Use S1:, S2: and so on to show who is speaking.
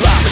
S1: rock